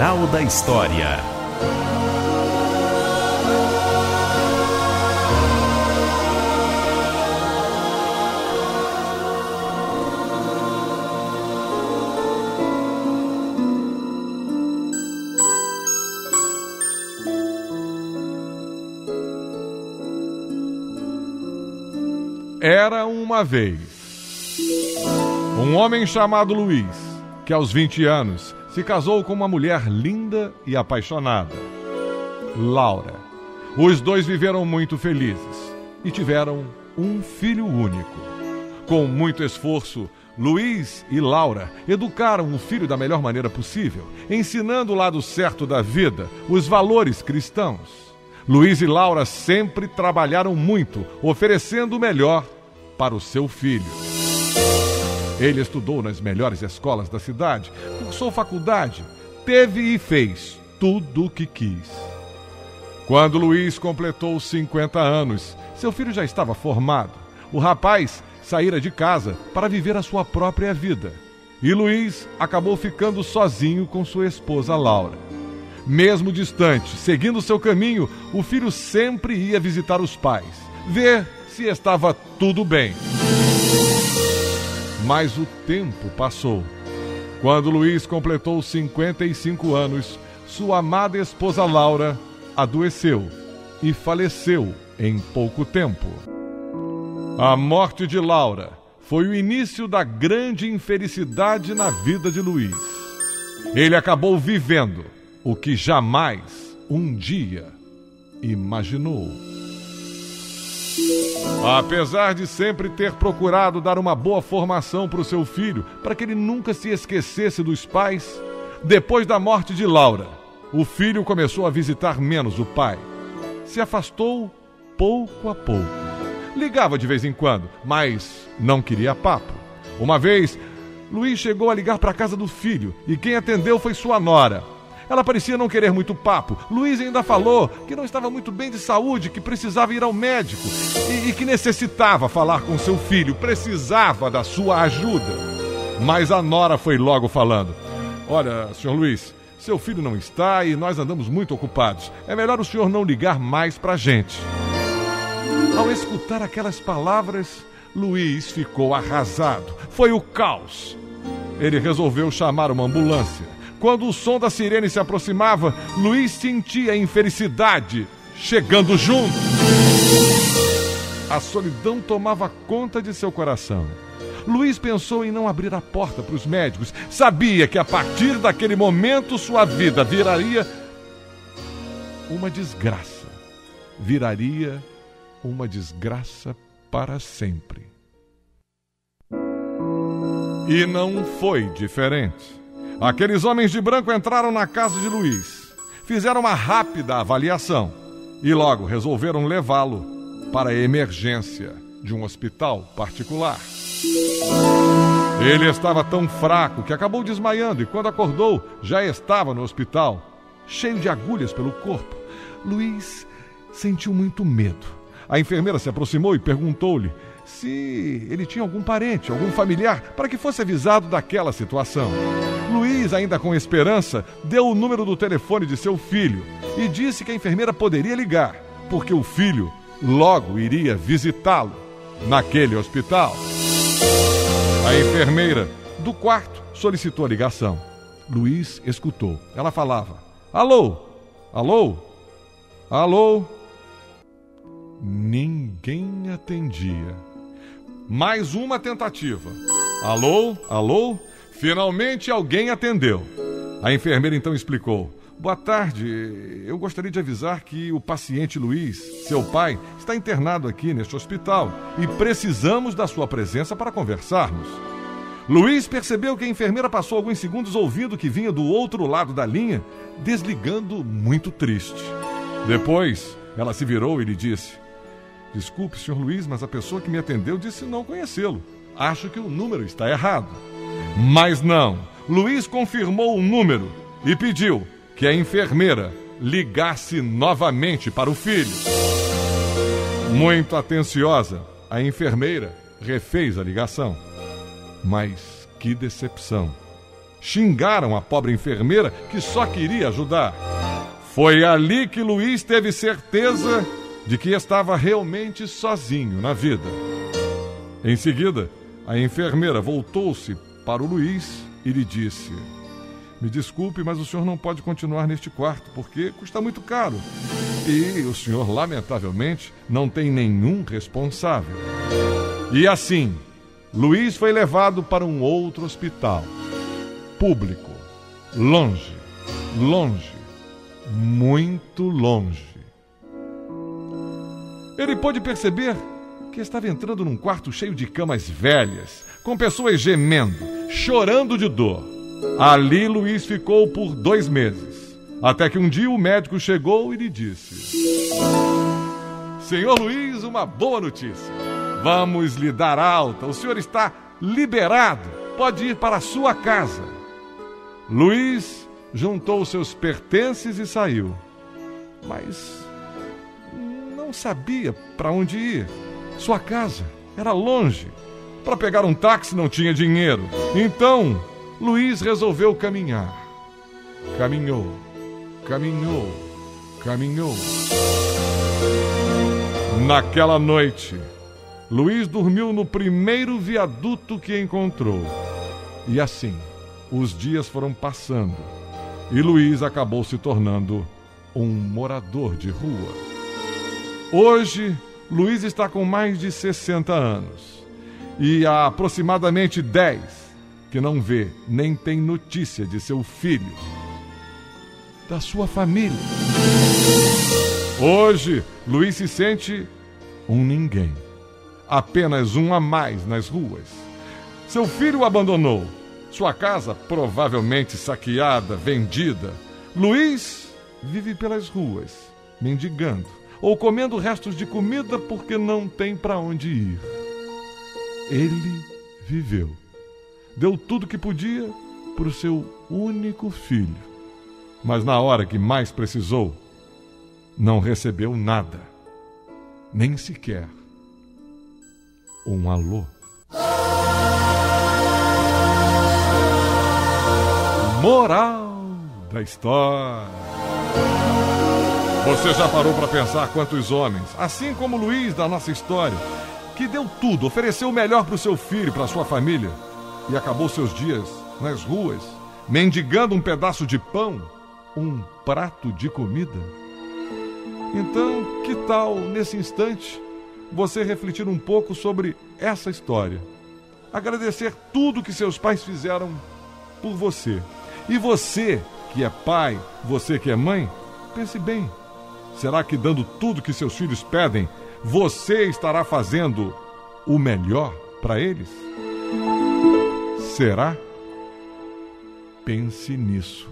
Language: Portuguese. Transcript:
Moral da história. Era uma vez um homem chamado Luiz, que aos 20 anos se casou com uma mulher linda e apaixonada, Laura. Os dois viveram muito felizes e tiveram um filho único. Com muito esforço, Luiz e Laura educaram o filho da melhor maneira possível, ensinando o lado certo da vida, os valores cristãos. Luiz e Laura sempre trabalharam muito, oferecendo o melhor para o seu filho. Ele estudou nas melhores escolas da cidade, cursou faculdade, teve e fez tudo o que quis. Quando Luiz completou 50 anos, seu filho já estava formado. O rapaz saíra de casa para viver a sua própria vida. E Luiz acabou ficando sozinho com sua esposa Laura. Mesmo distante, seguindo seu caminho, o filho sempre ia visitar os pais, ver se estava tudo bem. Mas o tempo passou. Quando Luiz completou 55 anos, sua amada esposa Laura adoeceu e faleceu em pouco tempo. A morte de Laura foi o início da grande infelicidade na vida de Luiz. Ele acabou vivendo o que jamais um dia imaginou. Apesar de sempre ter procurado dar uma boa formação para o seu filho, para que ele nunca se esquecesse dos pais, depois da morte de Laura, o filho começou a visitar menos o pai. Se afastou pouco a pouco. Ligava de vez em quando, mas não queria papo. Uma vez, Luiz chegou a ligar para a casa do filho e quem atendeu foi sua nora. Ela parecia não querer muito papo. Luiz ainda falou que não estava muito bem de saúde, que precisava ir ao médico e, e que necessitava falar com seu filho, precisava da sua ajuda. Mas a Nora foi logo falando: Olha, senhor Luiz, seu filho não está e nós andamos muito ocupados. É melhor o senhor não ligar mais pra gente. Ao escutar aquelas palavras, Luiz ficou arrasado. Foi o caos. Ele resolveu chamar uma ambulância. Quando o som da sirene se aproximava, Luiz sentia a infelicidade chegando junto. A solidão tomava conta de seu coração. Luiz pensou em não abrir a porta para os médicos. Sabia que a partir daquele momento sua vida viraria uma desgraça. Viraria uma desgraça para sempre. E não foi diferente. Aqueles homens de branco entraram na casa de Luiz, fizeram uma rápida avaliação e logo resolveram levá-lo para a emergência de um hospital particular. Ele estava tão fraco que acabou desmaiando e, quando acordou, já estava no hospital, cheio de agulhas pelo corpo. Luiz sentiu muito medo. A enfermeira se aproximou e perguntou-lhe se ele tinha algum parente, algum familiar, para que fosse avisado daquela situação. Luiz, ainda com esperança, deu o número do telefone de seu filho e disse que a enfermeira poderia ligar, porque o filho logo iria visitá-lo naquele hospital. A enfermeira do quarto solicitou a ligação. Luiz escutou. Ela falava: Alô? Alô? Alô? Ninguém atendia. Mais uma tentativa. Alô? Alô? Finalmente alguém atendeu. A enfermeira então explicou: Boa tarde, eu gostaria de avisar que o paciente Luiz, seu pai, está internado aqui neste hospital e precisamos da sua presença para conversarmos. Luiz percebeu que a enfermeira passou alguns segundos ouvindo que vinha do outro lado da linha, desligando muito triste. Depois, ela se virou e lhe disse: Desculpe, senhor Luiz, mas a pessoa que me atendeu disse não conhecê-lo. Acho que o número está errado. Mas não. Luiz confirmou o número e pediu que a enfermeira ligasse novamente para o filho. Muito atenciosa, a enfermeira refez a ligação. Mas que decepção! xingaram a pobre enfermeira que só queria ajudar. Foi ali que Luiz teve certeza de que estava realmente sozinho na vida. Em seguida, a enfermeira voltou-se para o Luiz e lhe disse: Me desculpe, mas o senhor não pode continuar neste quarto porque custa muito caro. E o senhor, lamentavelmente, não tem nenhum responsável. E assim, Luiz foi levado para um outro hospital, público, longe, longe, muito longe. Ele pôde perceber que estava entrando num quarto cheio de camas velhas, com pessoas gemendo, chorando de dor. Ali Luiz ficou por dois meses, até que um dia o médico chegou e lhe disse: Senhor Luiz, uma boa notícia. Vamos lhe dar alta. O senhor está liberado. Pode ir para a sua casa. Luiz juntou seus pertences e saiu. Mas não sabia para onde ir. Sua casa era longe. Para pegar um táxi não tinha dinheiro. Então, Luiz resolveu caminhar. Caminhou, caminhou, caminhou. Naquela noite, Luiz dormiu no primeiro viaduto que encontrou. E assim, os dias foram passando e Luiz acabou se tornando um morador de rua. Hoje, Luiz está com mais de 60 anos e há aproximadamente 10 que não vê nem tem notícia de seu filho, da sua família. Hoje, Luiz se sente um ninguém apenas um a mais nas ruas. Seu filho o abandonou. Sua casa provavelmente saqueada, vendida. Luiz vive pelas ruas, mendigando ou comendo restos de comida porque não tem para onde ir. Ele viveu. Deu tudo que podia para o seu único filho. Mas na hora que mais precisou, não recebeu nada, nem sequer um alô. Moral da história. Você já parou para pensar quantos homens, assim como Luiz da nossa história, que deu tudo, ofereceu o melhor para o seu filho e para sua família e acabou seus dias nas ruas, mendigando um pedaço de pão, um prato de comida? Então, que tal nesse instante você refletir um pouco sobre essa história. Agradecer tudo que seus pais fizeram por você. E você que é pai, você que é mãe, pense bem. Será que dando tudo que seus filhos pedem, você estará fazendo o melhor para eles? Será? Pense nisso.